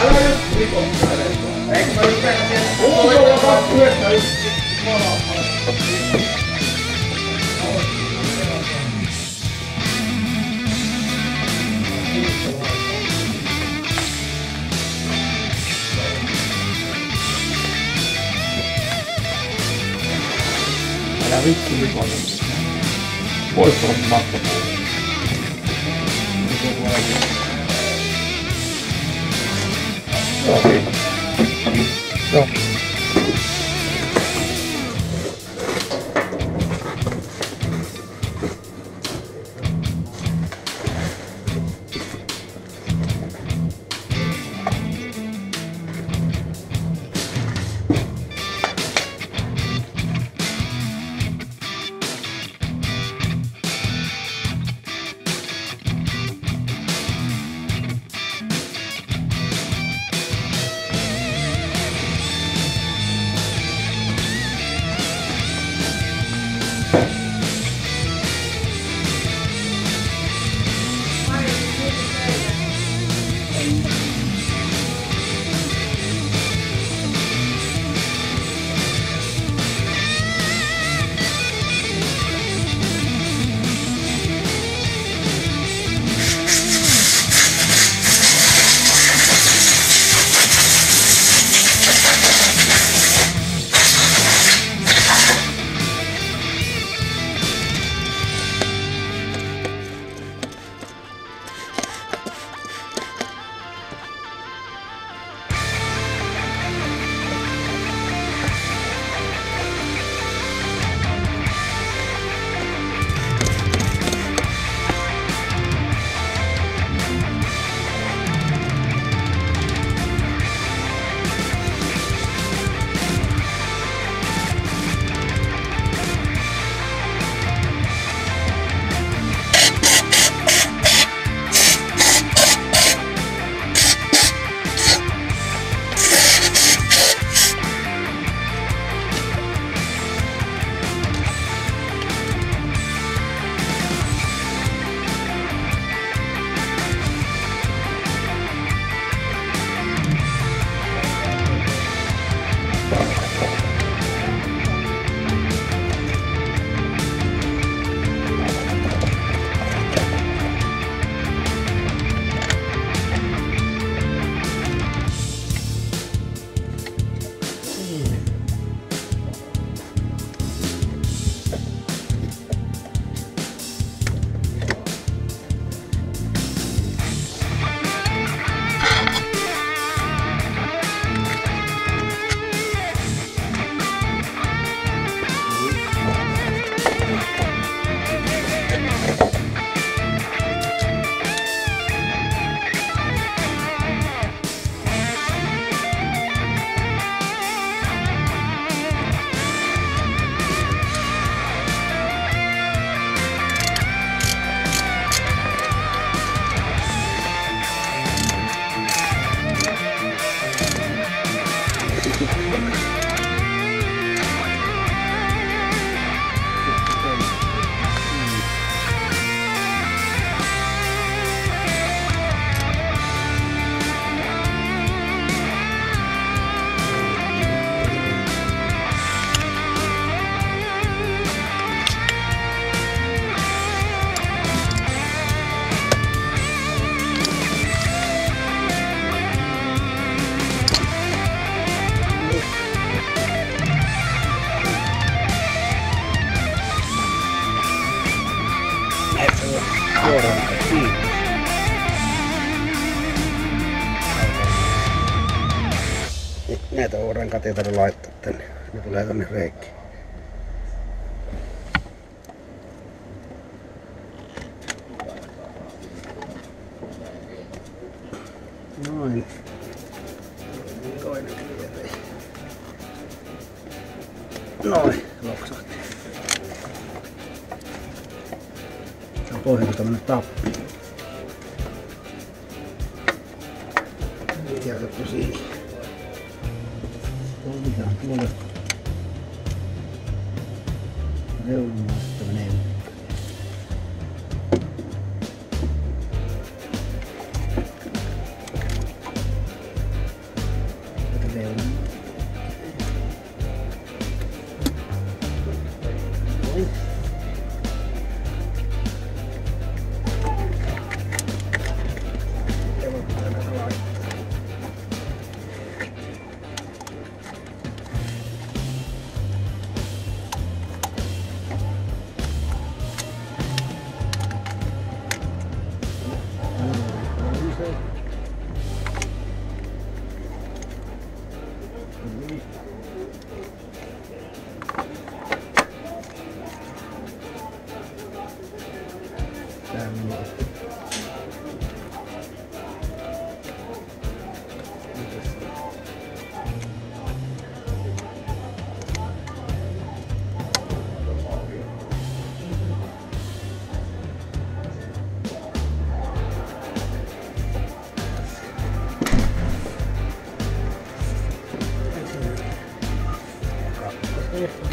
Älä nyt rikottele. Eikö mä nyt mennä siihen? Onko sulla kaksi yöstä matkapuolella. 4 Näitä ei tarvitse laittaa tänne. Ne tulee tänne reikkiin. Noin. Noin, loksahti. Tää on pohjalla tämmönen tappi. Jätetty siihen. ここだこれをと Yes.